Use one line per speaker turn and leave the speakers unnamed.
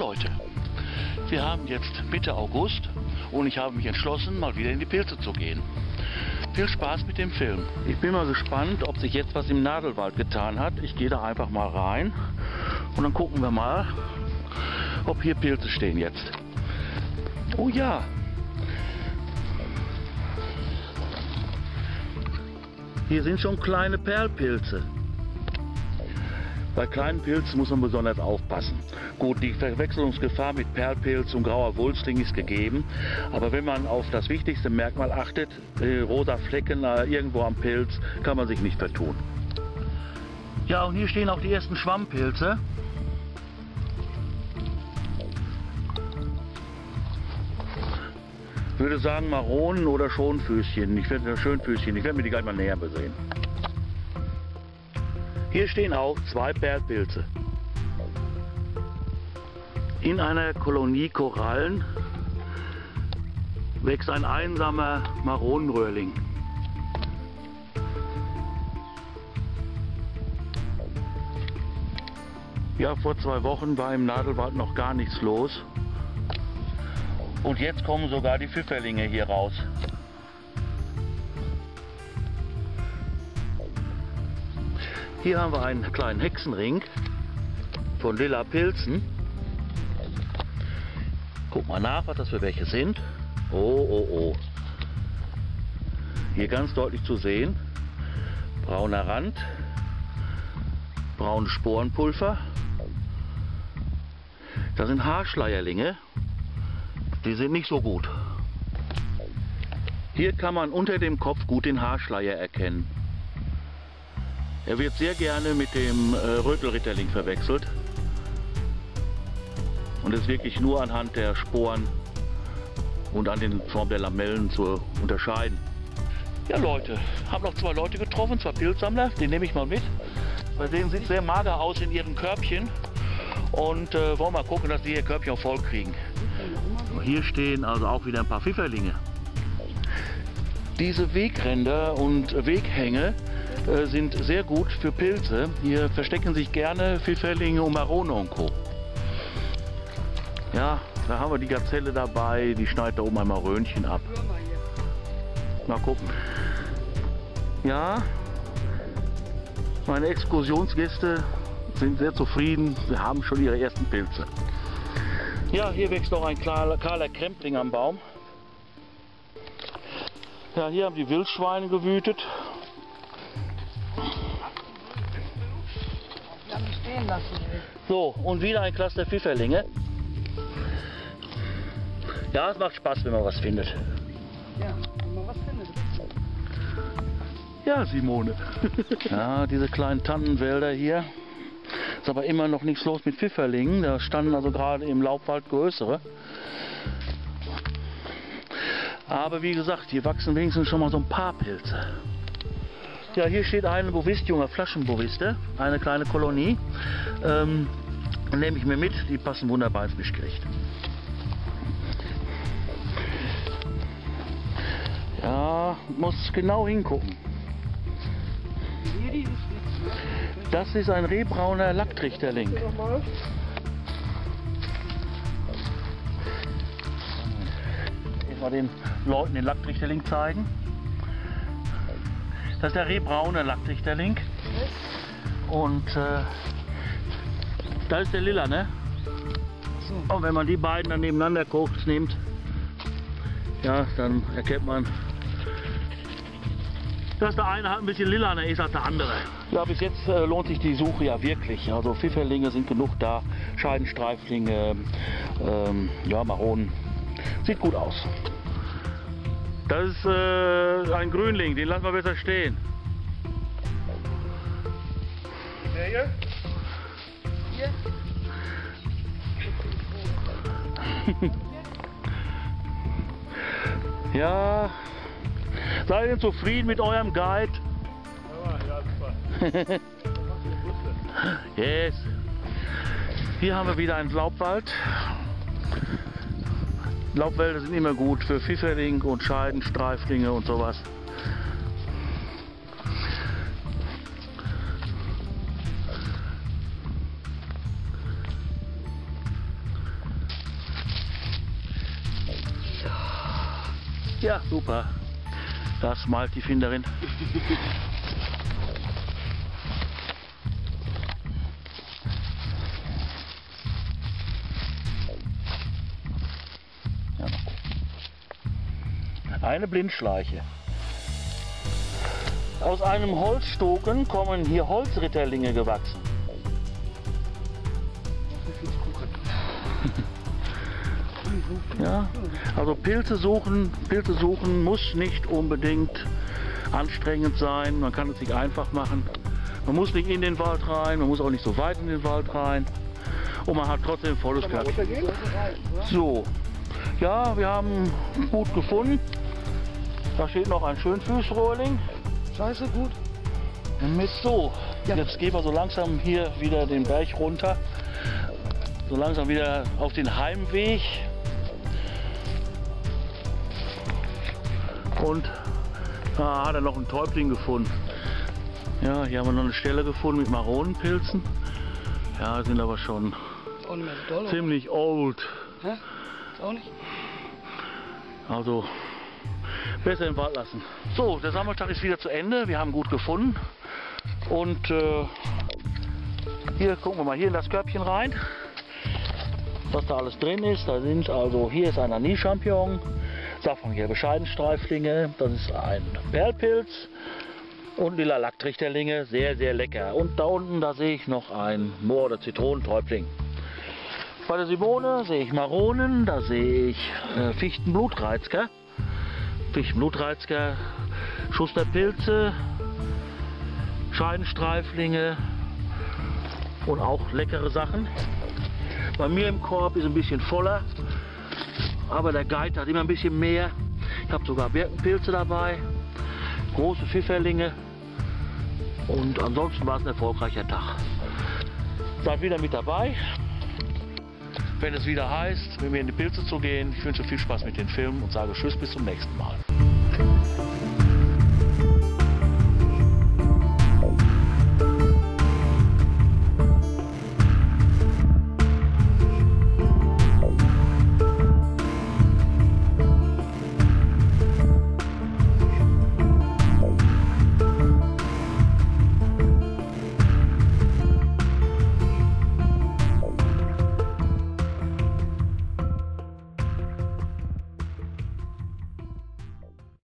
Leute, wir haben jetzt Mitte August und ich habe mich entschlossen, mal wieder in die Pilze zu gehen. Viel Spaß mit dem Film. Ich bin mal gespannt, ob sich jetzt was im Nadelwald getan hat. Ich gehe da einfach mal rein und dann gucken wir mal, ob hier Pilze stehen jetzt. Oh ja. Hier sind schon kleine Perlpilze. Bei kleinen Pilzen muss man besonders aufpassen. Gut, die Verwechslungsgefahr mit Perlpilz und grauer Wulsting ist gegeben, aber wenn man auf das wichtigste Merkmal achtet, äh, rosa Flecken äh, irgendwo am Pilz, kann man sich nicht vertun. Ja, und hier stehen auch die ersten Schwammpilze. Ich würde sagen Maronen oder Schonfüßchen. Ich werde Schönfüßchen. Ich werde mir die gleich mal näher besehen. Hier stehen auch zwei Perlpilze. In einer Kolonie Korallen wächst ein einsamer Maronenröhrling. Ja, vor zwei Wochen war im Nadelwald noch gar nichts los. Und jetzt kommen sogar die Pfifferlinge hier raus. Hier haben wir einen kleinen Hexenring von lila Pilzen. Guck mal nach, was das für welche sind. Oh, oh, oh. Hier ganz deutlich zu sehen. Brauner Rand. Braunes Sporenpulver. Das sind Haarschleierlinge. Die sind nicht so gut. Hier kann man unter dem Kopf gut den Haarschleier erkennen. Er wird sehr gerne mit dem äh, Rötelritterling verwechselt und ist wirklich nur anhand der Sporen und an den Form der Lamellen zu unterscheiden. Ja Leute, habe noch zwei Leute getroffen, zwei Pilzsammler, die nehme ich mal mit. Bei denen sieht sehr mager aus in ihren Körbchen und äh, wollen mal gucken, dass die ihr Körbchen auch voll kriegen. Hier stehen also auch wieder ein paar Pfifferlinge. Diese Wegränder und Weghänge äh, sind sehr gut für Pilze. Hier verstecken sich gerne Pfifferlinge und Marone und Co. Ja, da haben wir die Gazelle dabei, die schneidet da oben einmal Röhnchen ab. Mal gucken. Ja, meine Exkursionsgäste sind sehr zufrieden. Sie haben schon ihre ersten Pilze. Ja, hier wächst noch ein kahler, kahler Krempling am Baum. Ja, hier haben die Wildschweine gewütet. So, und wieder ein Cluster Pfifferlinge. Ja, es macht Spaß, wenn man was findet.
Ja, wenn man was findet.
Ja, Simone. ja, diese kleinen Tannenwälder hier. Ist aber immer noch nichts los mit Pfifferlingen. Da standen also gerade im Laubwald größere. Aber wie gesagt, hier wachsen wenigstens schon mal so ein paar Pilze. Ja, hier steht ein Bovist, junger Flaschenboviste, eine kleine Kolonie. Ähm, nehme ich mir mit, die passen wunderbar ins Mischgericht. Ja, muss genau hingucken. Das ist ein rehbrauner Lacktrichterling.
nochmal.
Jetzt mal den Leuten den Lacktrichterling zeigen. Das ist der rehbraune Lacktrichterling. Und äh, da ist der lila, ne?
So.
Und wenn man die beiden dann nebeneinander guckt, nimmt, ja, dann erkennt man, dass der eine halt ein bisschen lilaner ist als der andere. Ja, bis jetzt äh, lohnt sich die Suche ja wirklich. Also Pfifferlinge sind genug da, Scheidenstreiflinge, ähm, ja, Maronen. Sieht gut aus. Das ist äh, ein Grünling, den lassen wir besser stehen.
Der hier? Hier?
Ja, seid ihr zufrieden mit eurem Guide? Yes. Hier haben wir wieder einen Laubwald. Laubwälder sind immer gut für Pfifferling und Scheiden, Streiflinge und sowas. Ja, super. Das malt die Finderin. Eine Blindschleiche. Aus einem Holzstoken kommen hier Holzritterlinge gewachsen. Ja, also Pilze suchen, Pilze suchen muss nicht unbedingt anstrengend sein. Man kann es sich einfach machen. Man muss nicht in den Wald rein, man muss auch nicht so weit in den Wald rein. Und man hat trotzdem volles Körbchen. So, ja, wir haben gut gefunden. Da steht noch ein Schönfüßrohrling.
Scheiße, gut.
Mit so, jetzt gehen wir so langsam hier wieder den Berg runter. So langsam wieder auf den Heimweg. Und da hat er noch einen Täubling gefunden. Ja, hier haben wir noch eine Stelle gefunden mit Maronenpilzen. Ja, sind aber schon ziemlich old.
Hä? Ist auch nicht?
Also besser im Wald lassen. So, der Sammeltag ist wieder zu Ende. Wir haben gut gefunden. Und äh, hier gucken wir mal hier in das Körbchen rein. Was da alles drin ist. Da sind also, hier ist ein Anis-Champignon, Safrangelbe Scheidenstreiflinge, das ist ein Perlpilz und lila Lacktrichterlinge. Sehr, sehr lecker. Und da unten, da sehe ich noch ein Moor- oder Zitronentäubling. Bei der Simone sehe ich Maronen, da sehe ich äh, Fichtenblutreizker, Fichtenblutreizker, Schusterpilze, Scheidenstreiflinge und auch leckere Sachen. Bei mir im Korb ist ein bisschen voller, aber der Guide hat immer ein bisschen mehr. Ich habe sogar Birkenpilze dabei, große Pfifferlinge und ansonsten war es ein erfolgreicher Tag. Seid wieder mit dabei wenn es wieder heißt, mit mir in die Pilze zu gehen. Ich wünsche viel Spaß mit den Filmen und sage Tschüss bis zum nächsten Mal.